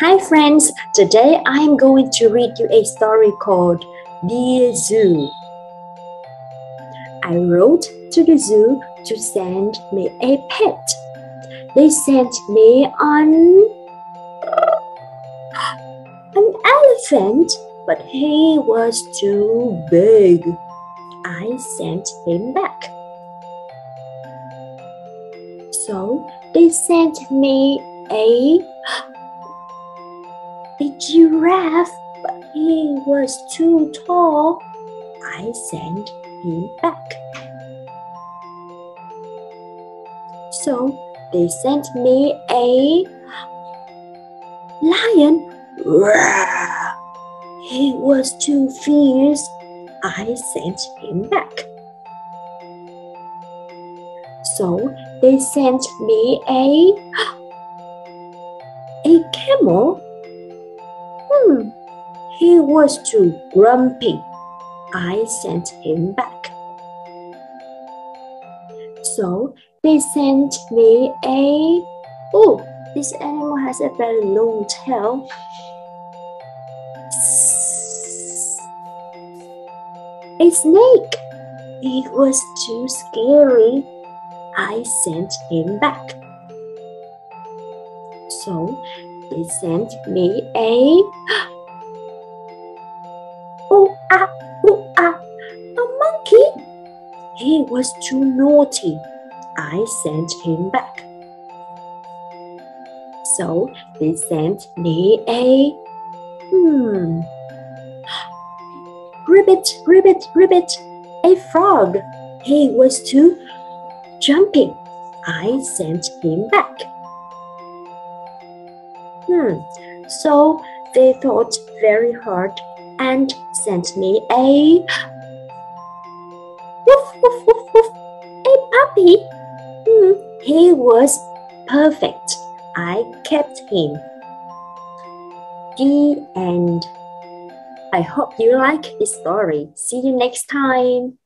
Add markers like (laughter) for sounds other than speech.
Hi friends, today I am going to read you a story called Dear Zoo. I wrote to the zoo to send me a pet. They sent me on an elephant, but he was too big. I sent him back. So they sent me a a giraffe, but he was too tall. I sent him back. So they sent me a lion. He was too fierce. I sent him back. So they sent me a a camel Hmm, he was too grumpy. I sent him back. So they sent me a. Oh, this animal has a very long tail. A snake. It was too scary. I sent him back. So they sent me a (gasps) ah ah a monkey. He was too naughty. I sent him back. So they sent me a hmm ribbit, ribbit, ribbit, a frog. He was too jumping. I sent him back. Hmm. So they thought very hard and sent me a woof woof woof woof a puppy. Hmm. He was perfect. I kept him. The end. I hope you like this story. See you next time.